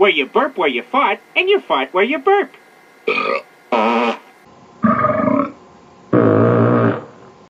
where you burp where you fart, and you fart where you burp.